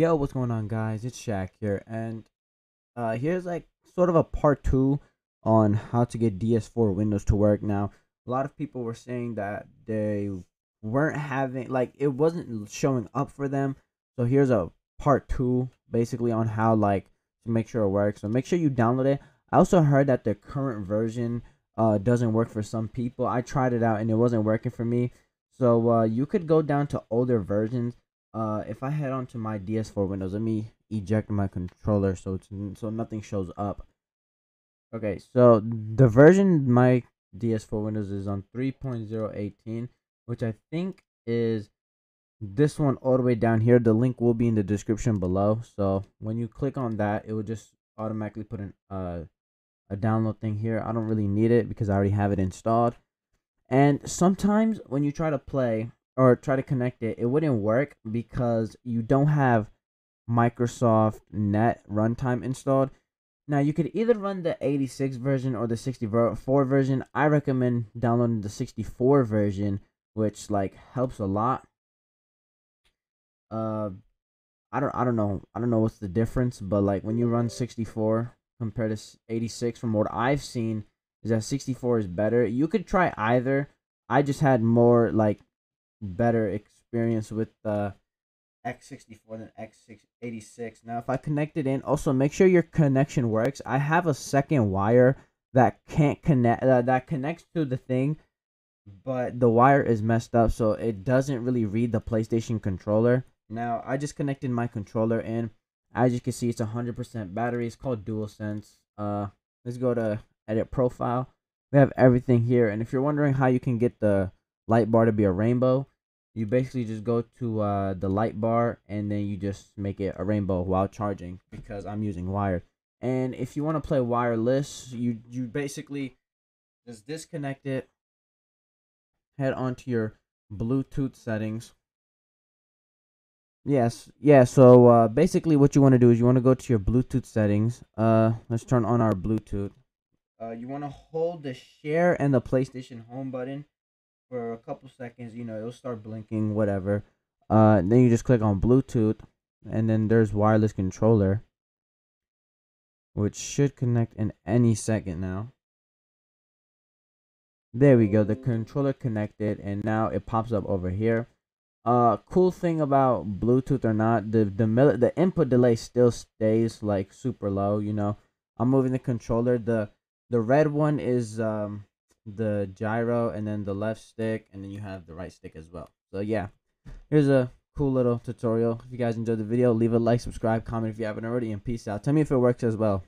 Yo, what's going on, guys? It's Shaq here, and uh, here's like sort of a part two on how to get DS4 Windows to work. Now, a lot of people were saying that they weren't having like it wasn't showing up for them. So here's a part two, basically on how like to make sure it works. So make sure you download it. I also heard that the current version uh doesn't work for some people. I tried it out and it wasn't working for me. So uh, you could go down to older versions uh if I head on to my DS4 Windows, let me eject my controller so it's so nothing shows up. Okay, so the version my DS4 Windows is on 3.018, which I think is this one all the way down here. The link will be in the description below. So when you click on that, it will just automatically put an uh a download thing here. I don't really need it because I already have it installed. And sometimes when you try to play, or try to connect it, it wouldn't work because you don't have Microsoft Net runtime installed. Now you could either run the 86 version or the 64 version. I recommend downloading the 64 version, which like helps a lot. Uh, I don't I don't know I don't know what's the difference, but like when you run 64 compared to 86, from what I've seen, is that 64 is better. You could try either. I just had more like better experience with the X64 than X86. Now, if I connect it in, also make sure your connection works. I have a second wire that can't connect uh, that connects to the thing, but the wire is messed up, so it doesn't really read the PlayStation controller. Now, I just connected my controller in. As you can see, it's 100% battery. It's called DualSense. Uh, let's go to edit profile. We have everything here, and if you're wondering how you can get the light bar to be a rainbow, you basically just go to uh, the light bar and then you just make it a rainbow while charging because I'm using wired. And if you want to play wireless, you you basically just disconnect it, head onto your Bluetooth settings. Yes, yeah. So uh, basically, what you want to do is you want to go to your Bluetooth settings. Uh, let's turn on our Bluetooth. Uh, you want to hold the share and the PlayStation Home button for a couple seconds, you know, it'll start blinking, whatever. Uh, then you just click on Bluetooth, and then there's wireless controller, which should connect in any second now. There we go, the controller connected, and now it pops up over here. Uh, cool thing about Bluetooth or not, the the the input delay still stays like super low. You know, I'm moving the controller. the The red one is um the gyro and then the left stick and then you have the right stick as well. So yeah here's a cool little tutorial. If you guys enjoyed the video leave a like subscribe comment if you haven't already and peace out. Tell me if it works as well